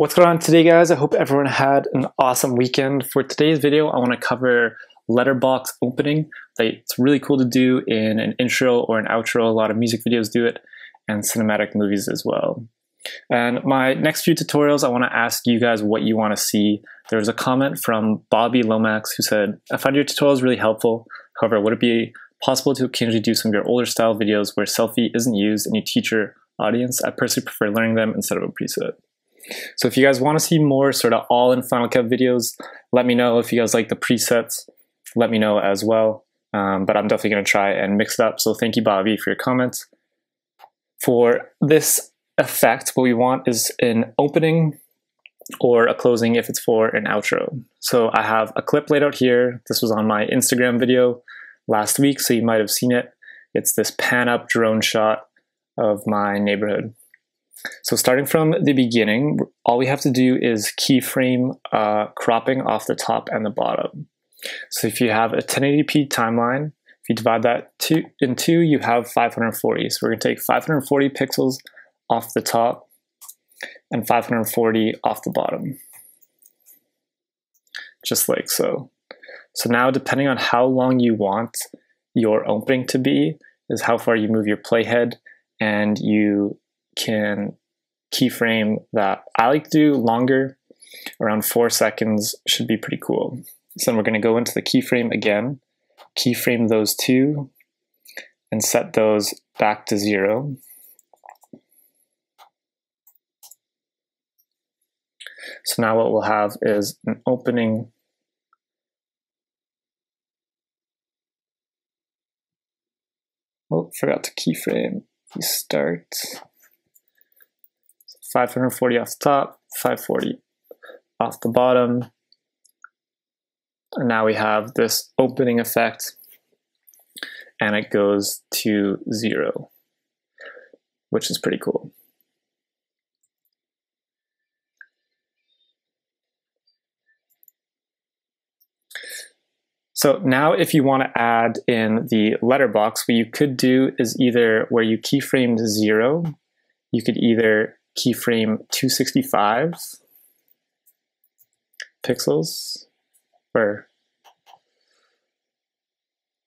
What's going on today guys? I hope everyone had an awesome weekend. For today's video, I want to cover letterbox opening. It's really cool to do in an intro or an outro. A lot of music videos do it and cinematic movies as well. And my next few tutorials, I want to ask you guys what you want to see. There was a comment from Bobby Lomax who said, I find your tutorials really helpful. However, would it be possible to occasionally do some of your older style videos where selfie isn't used and you teach your audience? I personally prefer learning them instead of a preset. So if you guys want to see more sort of all in Final Cut videos, let me know. If you guys like the presets, let me know as well. Um, but I'm definitely going to try and mix it up. So thank you, Bobby, for your comments. For this effect, what we want is an opening or a closing if it's for an outro. So I have a clip laid out here. This was on my Instagram video last week, so you might have seen it. It's this pan up drone shot of my neighborhood. So starting from the beginning, all we have to do is keyframe uh, cropping off the top and the bottom. So if you have a 1080p timeline, if you divide that two, in two, you have 540. So we're going to take 540 pixels off the top and 540 off the bottom. Just like so. So now depending on how long you want your opening to be is how far you move your playhead and you can keyframe that. I like to do longer, around four seconds should be pretty cool. So then we're going to go into the keyframe again, keyframe those two, and set those back to zero. So now what we'll have is an opening Oh, forgot to keyframe. We start 540 off the top, 540 off the bottom. And now we have this opening effect and it goes to zero, which is pretty cool. So now if you want to add in the letterbox, what you could do is either where you keyframed zero, you could either keyframe 265 pixels, or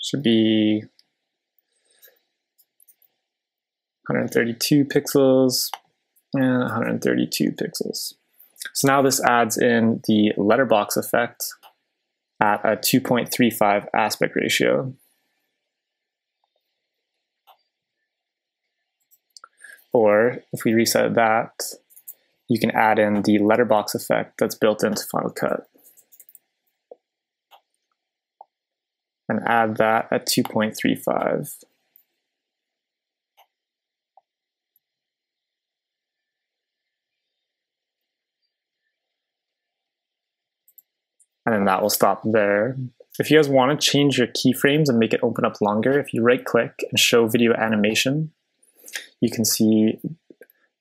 should be 132 pixels and 132 pixels. So now this adds in the letterbox effect at a 2.35 aspect ratio. Or if we reset that, you can add in the letterbox effect that's built into Final Cut. And add that at 2.35. And then that will stop there. If you guys want to change your keyframes and make it open up longer, if you right click and show video animation, you can see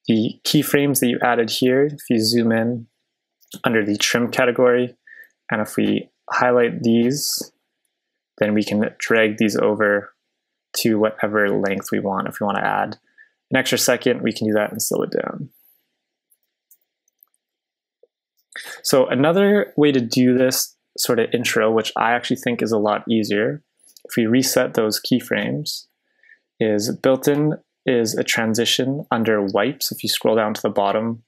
the keyframes that you added here. If you zoom in under the trim category, and if we highlight these, then we can drag these over to whatever length we want. If we want to add an extra second, we can do that and slow it down. So another way to do this sort of intro, which I actually think is a lot easier, if we reset those keyframes, is built in is a transition under wipes. If you scroll down to the bottom,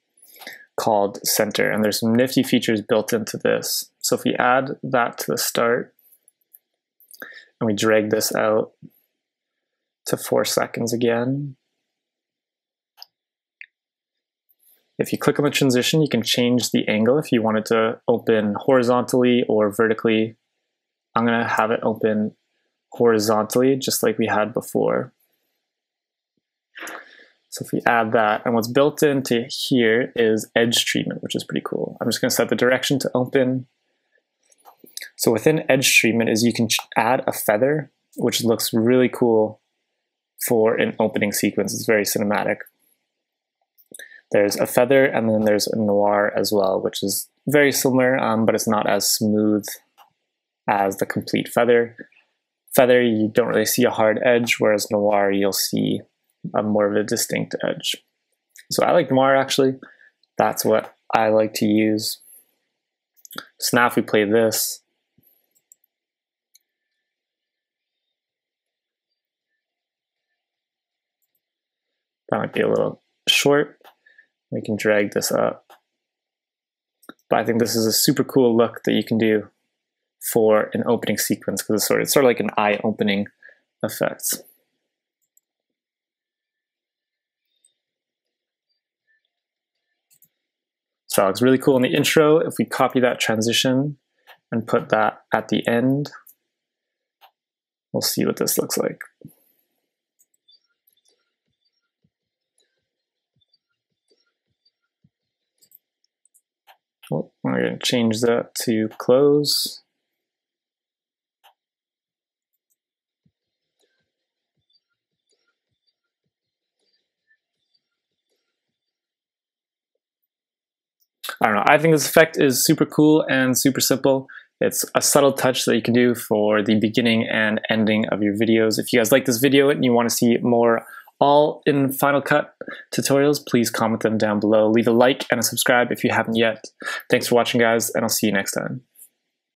called center, and there's some nifty features built into this. So if we add that to the start, and we drag this out to four seconds again, If you click on the transition, you can change the angle if you want it to open horizontally or vertically. I'm going to have it open horizontally, just like we had before. So if we add that, and what's built into here is edge treatment, which is pretty cool. I'm just going to set the direction to open. So within edge treatment is you can add a feather, which looks really cool for an opening sequence. It's very cinematic. There's a feather and then there's a noir as well, which is very similar, um, but it's not as smooth as the complete feather. Feather, you don't really see a hard edge, whereas noir, you'll see a more of a distinct edge. So I like noir actually. That's what I like to use. So now if we play this, that might be a little short. We can drag this up. But I think this is a super cool look that you can do for an opening sequence because it's sort of, it's sort of like an eye opening effect. So looks really cool in the intro. If we copy that transition and put that at the end, we'll see what this looks like. Well, we're going to change that to close. I don't know. I think this effect is super cool and super simple. It's a subtle touch that you can do for the beginning and ending of your videos. If you guys like this video and you want to see more all in Final Cut tutorials, please comment them down below. Leave a like and a subscribe if you haven't yet. Thanks for watching, guys, and I'll see you next time.